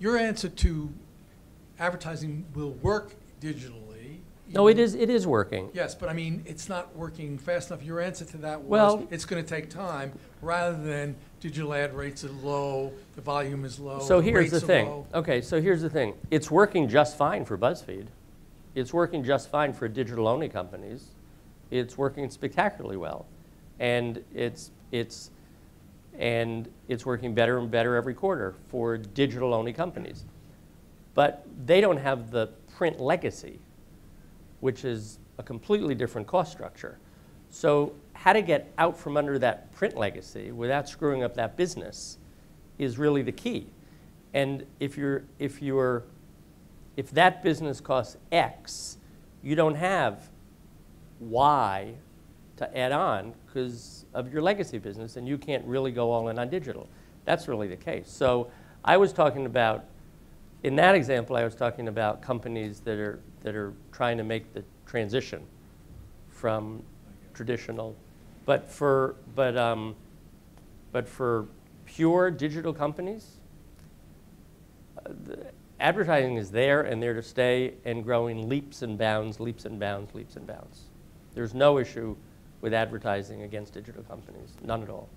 your answer to advertising will work digitally. No, it is it is working. Yes, but I mean, it's not working fast enough. Your answer to that was, Well- it's gonna take time, rather than digital ad rates are low, the volume is low, So here's the thing. low. Okay, so here's the thing. It's working just fine for BuzzFeed. It's working just fine for digital-only companies. It's working spectacularly well. And it's, it's, and it's working better and better every quarter for digital-only companies. But they don't have the print legacy, which is a completely different cost structure. So how to get out from under that print legacy without screwing up that business is really the key. And if you're, if you're, if that business costs X, you don't have Y to add on because of your legacy business, and you can't really go all in on digital. That's really the case. So I was talking about, in that example, I was talking about companies that are, that are trying to make the transition from traditional. But for, but, um, but for pure digital companies, uh, advertising is there and there to stay and growing leaps and bounds, leaps and bounds, leaps and bounds. There's no issue with advertising against digital companies, none at all.